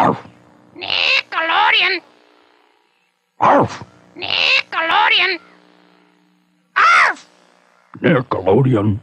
Arf. Nickelodeon. Arf. Nickelodeon. Arf! Nickelodeon.